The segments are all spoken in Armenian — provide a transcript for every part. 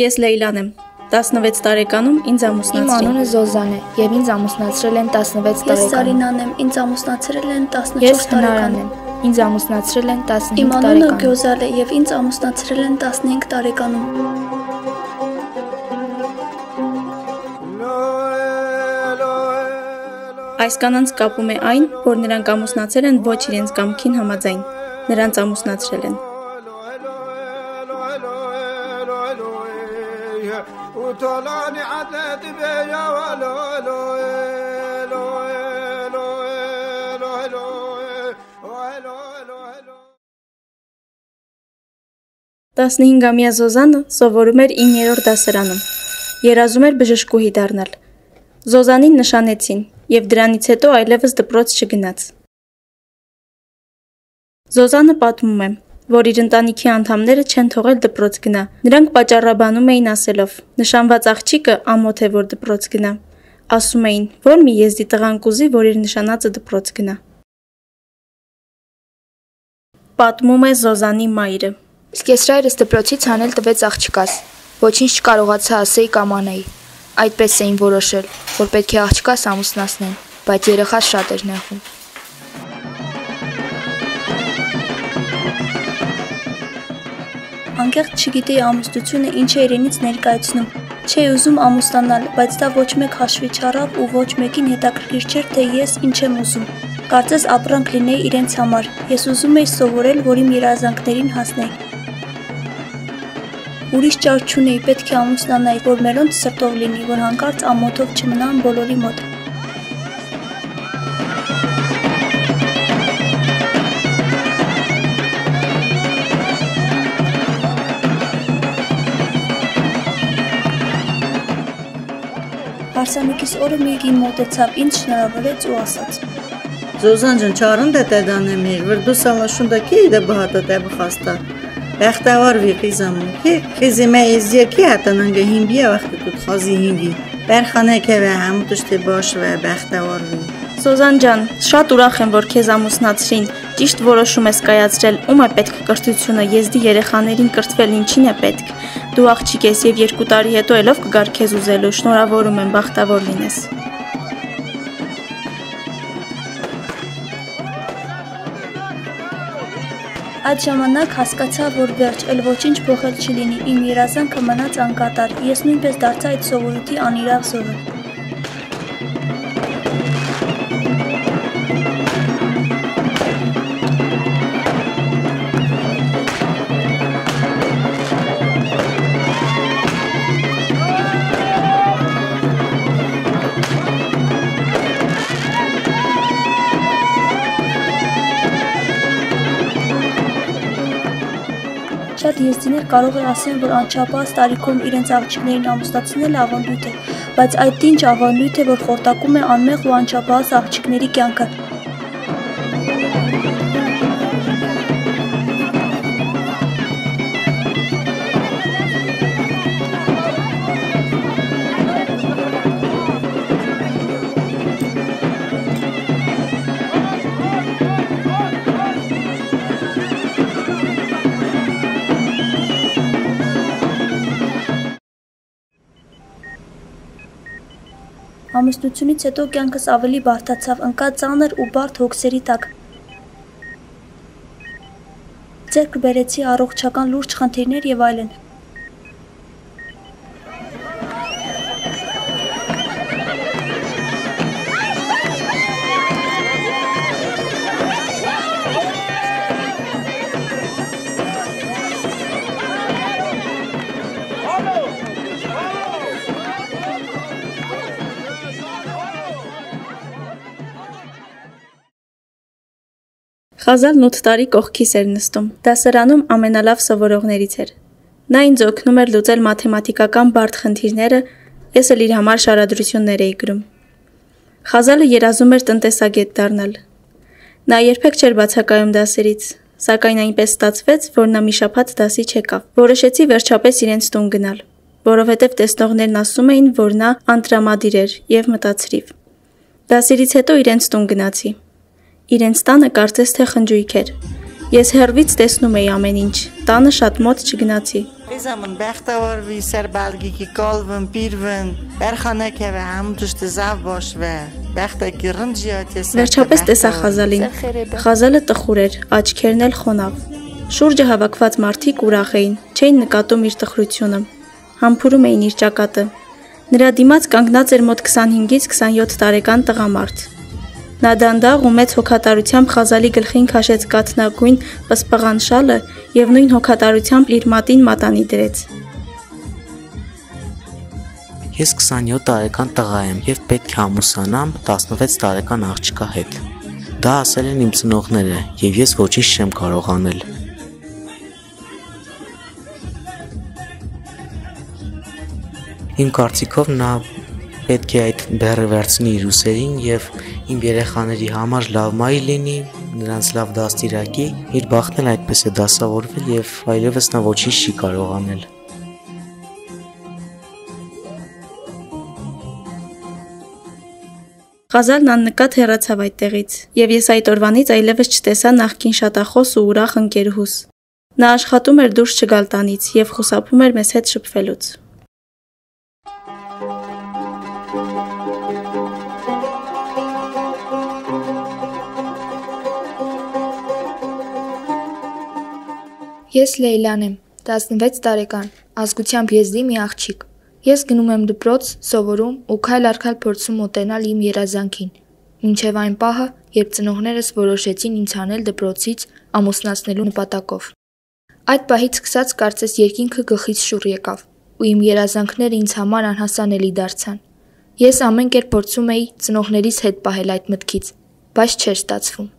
Ես Լեյլան եմ։ 16 տարեկանում ինձ Իմ ամուսնացրին։ անունը Զոզան է եւ ինձ ամուսնացրել են 16 Ես տարեկանում։ Զարինան եմ, ինձ ամուսնացրել են 14 Ես Հնարան տարեկանում։ եմ։ Ինձ ամուսնացրել են 15 Իմ անունը Գյոզալ է եւ ինձ ամուսնացրել են 15 տարեկանում։ Այս կանանց կապում է այն, որ նրանք ամուսնացել են ոչ իրենց կամքին համաձայն։ Նրանց ամուսնացրել են։ وطلعني عدت بيا ولو لو لو لو لو لو لو 15-ամյա Զոզանը սովորում էր 9-րդ դասարանում։ Երազում էր բժշկուհի դառնալ։ Զոզանին նշանեցին եւ դրանից հետո այլևս դպրոց չգնաց։ Զոզանը պատմում է, որ իր ընտանիքի անդամները չեն թողել դպրոց գնա։ Նրանք պատճառաբանում էին ասելով. նշանված աղջիկը ամոթ է որ դպրոց գնա։ Ասում էին, որ մի եզդի տղան կուզի, որ իր նշանածը դպրոց գնա։ Պատմում է Զոզանի մայրը։ Իսկ ես ռայրս դպրոցից հանել տվեց աղջկաս։ Ոչինչ չկարողացա ասեի կամ անեի։ Այդպես էին որոշել, որ պետք է աղջկաս ամուսնացնեն, բայց երեխաս շատ էր նեղում։ Անկեղծ չգիտեի ամուսնությունը ինչ է իրենից ներկայացնում։ Չէի ուզում ամուսնանալ, բայց դա ոչ մեկ հաշվի չառավ ու ոչ մեկին հետաքրքիր չէր, թե ես ինչ եմ ուզում։ Կարծես ապրանք լինեի իրենց համար։ Ես ուզում էի սովորել, որ իմ երազանքներին հասնեի։ Ուրիշ ճար չունեի, պետք է ամուսնանայի, որ մերոնց սրտով լինի, որ հանկարծ ամոթով չմնան բոլորի մոտ։ Հարսանեկիս օրը միգին մոտեցավ, ինձ շնորհավորեց ու ասաց. Զոզանջն չարն դե տեդանեմիր, վր դու սալաշունդակի իդե բհատը տե բխաստա։ Բախտավոր վիղի զամն, կի քիզիմե իզյե կի հատանանգը հինբիե վախտը կուտ խազի հինգի։ Բերխանեք է վե համտուշտի բոշ վե բախտավոր վի։ Սոզան ջան, շատ ուրախ եմ, որ քեզ ամուսնացրին։ Ճիշտ որոշում ես կայացրել, ում է պետք կրթությունը, եզդի երեխաներին կրթվել ինչին է պետք։ Դու աղջիկ ես եւ երկու տարի հետո ելով կգար քեզ ուզելու։ Շնորհավորում եմ, բախտավոր լինես։ Այդ ժամանակ հասկացա, որ վերջ, էլ ոչինչ փոխել չլինի, իմ երազանքը մնաց անկատար։ Ես նույնպես դարձա այդ սովորույթի անիրավ զորը։ Շատ եզդիներ կարող է ասեն, որ անչափահաս տարիքում իրենց աղջիկներին ամուսնացնելը ավանդույթ է, բայց այդ ինչ ավանդույթ է, որ խորտակում է անմեղ ու անչափահաս աղջիկների կյանքը։ Ամուսնությունից հետո կյանքս ավելի բարդացավ, ընկա ծանր ու բարդ հոգսերի տակ։ Ձերք բերեցի առողջական լուրջ խնդիրներ եւ այլն։ Խազալն 8 տարի կողքիս էր նստում։ Դասարանում ամենալավ սովորողներից էր։ Նա ինձ օգնում էր լուծել մաթեմատիկական բարդ խնդիրները, ես էլ իր համար շարադրություններ էի գրում։ Խազալը երազում էր տնտեսագետ դառնալ։ Նա երբեք չէր բացակայում դասերից, սակայն այնպես ստացվեց, որ նա մի շաբաթ դասի չեկավ։ Որոշեցի վերջապես իրենց տուն գնալ, որովհետև տեսնողներն ասում էին, որ նա անտրամադիր էր եւ մտածրիվ։ Դասերից հետո իրենց տուն գնացի։ Իրենց տանը կարծես թե խնջույք էր։ Ես հերվից տեսնում էի ամեն ինչ։ Տանը շատ մոտ չգնացի։ Խիզամն բախտավարվի սեր բալգիկի կոլվն պիրվն Բերխանեքե վե համ դուշտ զավ բոշվե Բախտակի ռնջիատես Վերջապես տեսա Խազալին։ Խազալը տխուր էր, աչքերն էլ խոնավ։ Շուրջը հավաքված մարդիկ ուրախ էին, չէին նկատում իր տխրությունը։ Համբուրում էին իր ճակատը։ Նրա դիմաց կանգնած էր մոտ 25-ից 27 տարեկան տղամարդ։ Նա դանդաղ ու մեծ հոգատարությամբ Խազալի գլխին քաշեց կաթնագույն պսպղան շալը եւ նույն հոգատարությամբ իր մատին մատանի դրեց։ Ես 27 տարեկան տղա եմ եւ պետք է ամուսանամ 16 տարեկան աղջկա հետ։ Դա ասել են իմ ծնողները եւ ես ոչինչ չեմ կարող անել։ Իմ կարծիքով նա պետք է այդ բեռը վերցնի իր ուսերին եւ իմ երեխաների համար լավ մայր լինի, նրանց լավ դաստիարակի, իր բախտն էլ այդպես է դասավորվել եւ այլևս նա ոչինչ չի կարող անել։ Ղազալն աննկատ հեռացավ այդտեղից, եւ ես այդ օրվանից այլևս չտեսա նախքին շատախոս ու ուրախ ընկերուհուս։ Նա աշխատում էր դուրս չգալ տանից եւ խուսափում էր մեզ հետ շփվելուց։ Ես Լեյլան եմ, 16 տարեկան, ազգությամբ եզդի մի աղջիկ։ Ես գնում եմ դպրոց, սովորում ու քայլ առ քայլ փորձում մոտենալ իմ երազանքին։ Մինչև այն պահը, երբ ծնողներս որոշեցին ինձ հանել դպրոցից ամուսնացնելու նպատակով։ Այդ պահից սկսած կարծես երկինքը գլխից շուռ եկավ, ու իմ երազանքները ինձ համար անհասանելի դարձան։ Ես ամեն կերպ փորձում էի ծնողներիս հետ պահել այդ մտքից, բայց չէր ստացվում։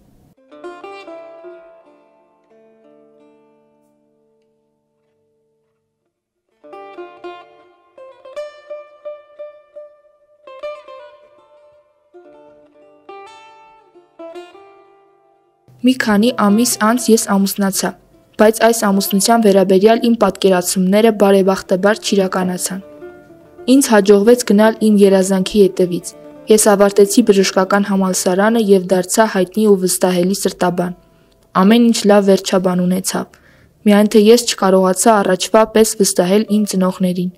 Մի քանի ամիս անց ես ամուսնացա, բայց այս ամուսնության վերաբերյալ իմ պատկերացումները բարեբախտաբար չիրականացան։ Ինձ հաջողվեց գնալ իմ երազանքի հետևից։ Ես ավարտեցի բժշկական համալսարանը եւ դարձա հայտնի ու վստահելի սրտաբան։ Ամեն ինչ լավ վերջաբան ունեցավ։ Միայն թե ես չկարողացա առաջվա պես վստահել իմ ծնողներին։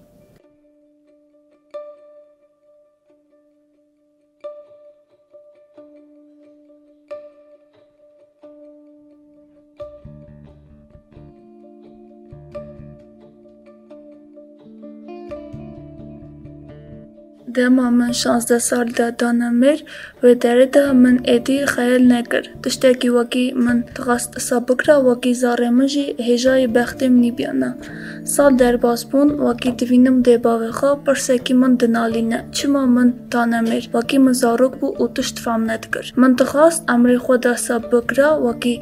Դե մամեն շանս դասալ դա դանամեր, վետերը դա մն էդի խայել նեկր։ Տշտեկի վակի մն տղաստ սաբկրա վակի զարեմժի հեժայի բեղտեմ նիբյանա։ Սալ դերբասպուն վակի դվինում դեբավեխա պրսեկի մն դնալինը։ Չմա մն դանամեր, վակի մն զարոկ բու ու տշտվամ նետկր։ Մն տղաստ ամրի խոդա սաբկրա վակի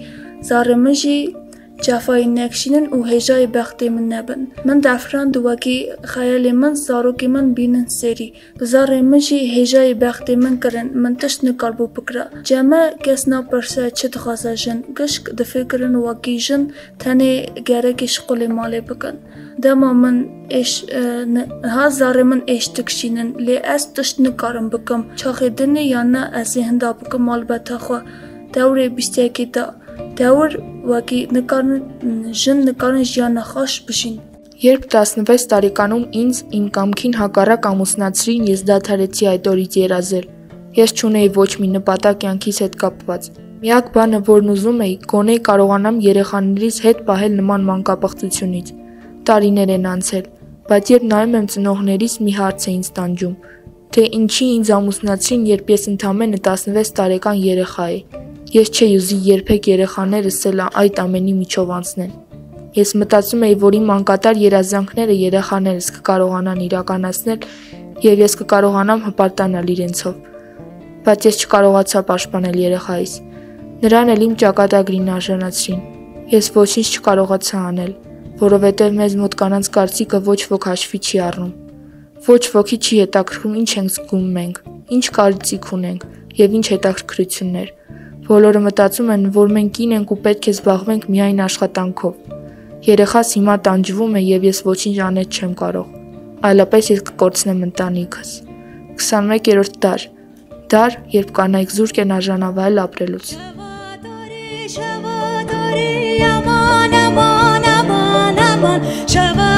جفای نکشینن و هیجای بختی من نبن. من دفرند وکی خیال من ساروکی من بینن سری. بزار من جی هیجای بختی من کرن من تشت نکار بو بکرا. جمع کس نا پرسه چه دخواسته جن. گشک دفکرن وکی جن تنه گرگش قلی مالی بکن. دما من اش ها زار من اش تکشینن. لی از تشت نکارم بکم. چاخیدن یا نه از هندا بکم البته خو دوره بیستیکی دا Դաուր վակի նկարն ժն նկարն ժանախաշ բշին Երբ 16 տարեկանում ինձ իմ կամքին հակառակ ամուսնացրին, ես դադարեցի այդ օրից երազել։ Ես չունեի ոչ մի նպատակ կյանքիս հետ կապված։ Միակ բանը, որն ուզում էի, գոնե կարողանամ երեխաներից հետ պահել նման մանկապղծությունից։ Տարիներ են անցել, բայց երբ նայում եմ ծնողներիս, մի հարց է ինձ տանջում, թե ինչի ինձ ամուսնացրին, երբ ես ընդամենը 16 տարեկան երեխա էի։ Ես չէի ուզի երբեք երեխաներս էլ այդ ամենի միջով անցնել։ Ես մտածում էի, որ իմ անկատար երազանքները երեխաներս կկարողանան իրականացնել եւ ես կկարողանամ հպարտանալ իրենցով։ Բայց ես չկարողացա պաշտպանել երեխայիս։ Նրան էլ իմ ճակատագրին արժանացրին։ Ես ոչինչ չկարողացա անել, որովհետև մեզ մոտ կանանց կարծիքը ոչ ոք հաշվի չի առնում։ Ոչ ոքի չի հետաքրքրում ինչ ենք զգում մենք, ինչ կարծիք ունենք եւ ինչ հետաքրքրություններ։ Բոլորը մտածում են, որ մենք կին ենք ու պետք է զբաղվենք միայն աշխատանքով։ Երեխաս հիմա տանջվում է եւ ես ոչինչ անել չեմ կարող։ Այլապես ես կկորցնեմ ընտանիքս։ 21-րդ դար։ Դար, երբ կանայք զուրկ են արժանավայել ապրելուց։ Շավադարի, աման, աման, աման, աման, ամա